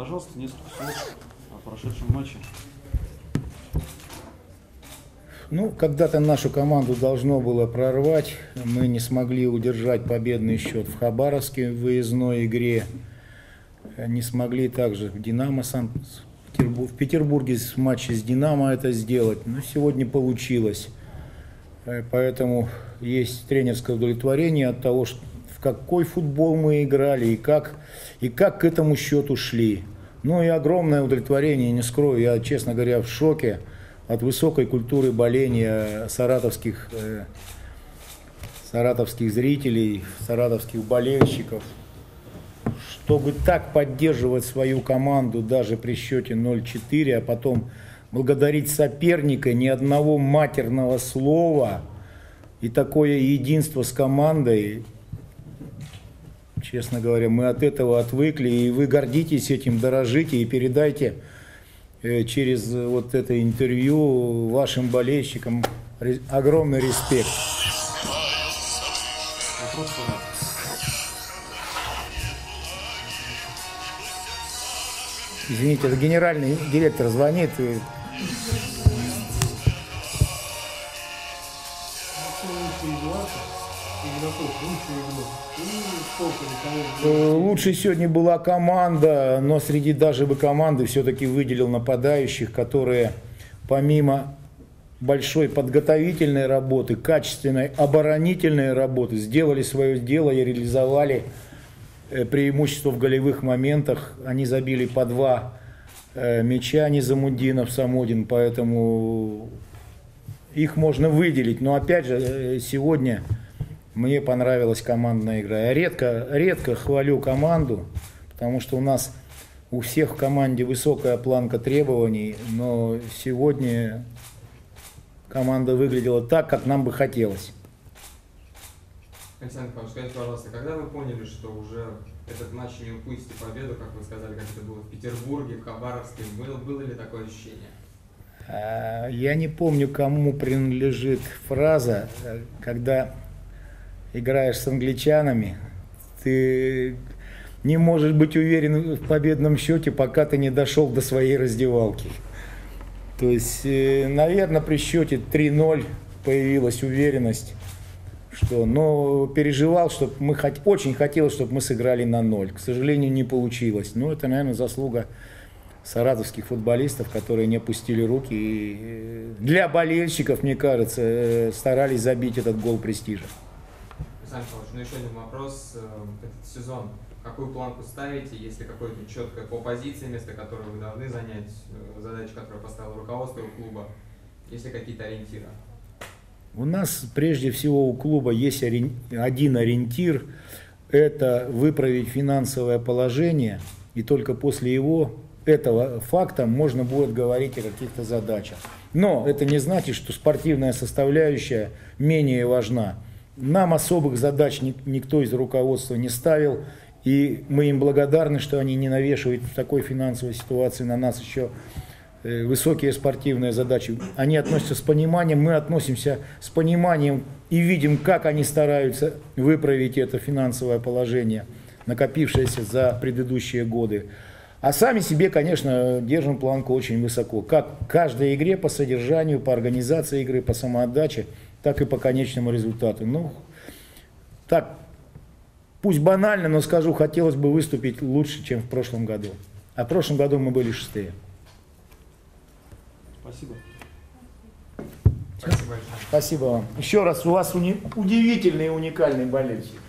Пожалуйста, несколько слов о прошедшем матче. Ну, когда-то нашу команду должно было прорвать. Мы не смогли удержать победный счет в Хабаровске в выездной игре. Не смогли также в Динамо Сан в Петербурге в матче с Динамо это сделать. Но сегодня получилось. Э, поэтому есть тренерское удовлетворение от того, что какой футбол мы играли и как, и как к этому счету шли. Ну и огромное удовлетворение, не скрою, я, честно говоря, в шоке от высокой культуры боления саратовских, э, саратовских зрителей, саратовских болельщиков. Чтобы так поддерживать свою команду даже при счете 0-4, а потом благодарить соперника ни одного матерного слова и такое единство с командой, честно говоря, мы от этого отвыкли, и вы гордитесь этим, дорожите и передайте Э, через э, вот это интервью вашим болельщикам огромный респект. Извините, это генеральный директор звонит. И... Лучше сегодня была команда, но среди даже бы команды все-таки выделил нападающих, которые помимо большой подготовительной работы, качественной оборонительной работы сделали свое дело и реализовали э, преимущество в голевых моментах. Они забили по два э, мяча Низамудинов, Самодин, поэтому их можно выделить. Но опять же, э, сегодня мне понравилась командная игра. Я редко, редко хвалю команду, потому что у нас у всех в команде высокая планка требований, но сегодня команда выглядела так, как нам бы хотелось. Александр Павлович, скажите, пожалуйста, когда вы поняли, что уже этот матч не упустите победу, как вы сказали, как это было в Петербурге, в Хабаровске, было, было ли такое ощущение? А, я не помню, кому принадлежит фраза, э, когда играешь с англичанами, ты не можешь быть уверен в победном счете, пока ты не дошел до своей раздевалки. То есть, э, наверное, при счете 3-0 появилась уверенность, что, но переживал, что мы хот... очень хотел, чтобы мы сыграли на ноль. К сожалению, не получилось. Но это, наверное, заслуга саратовских футболистов, которые не опустили руки. И э, для болельщиков, мне кажется, э, старались забить этот гол престижа. Александр Павлович, ну еще один вопрос. Э, этот сезон, какую планку ставите, если какое-то четкое по позиции место, которое вы должны занять, э, задачи, которые поставило руководство клуба, есть ли какие-то ориентиры? У нас прежде всего у клуба есть один ориентир, это выправить финансовое положение, и только после его, этого факта можно будет говорить о каких-то задачах. Но это не значит, что спортивная составляющая менее важна. Нам особых задач никто из руководства не ставил, и мы им благодарны, что они не навешивают в такой финансовой ситуации на нас еще э, высокие спортивные задачи. Они относятся с пониманием, мы относимся с пониманием и видим, как они стараются выправить это финансовое положение, накопившееся за предыдущие годы. А сами себе, конечно, держим планку очень высоко. Как в каждой игре по содержанию, по организации игры, по самоотдаче – так и по конечному результату. Ну, так, пусть банально, но скажу, хотелось бы выступить лучше, чем в прошлом году. А в прошлом году мы были шестые. Спасибо. Спасибо. Спасибо вам. Еще раз, у вас уни- удивительный и уникальный болельщик.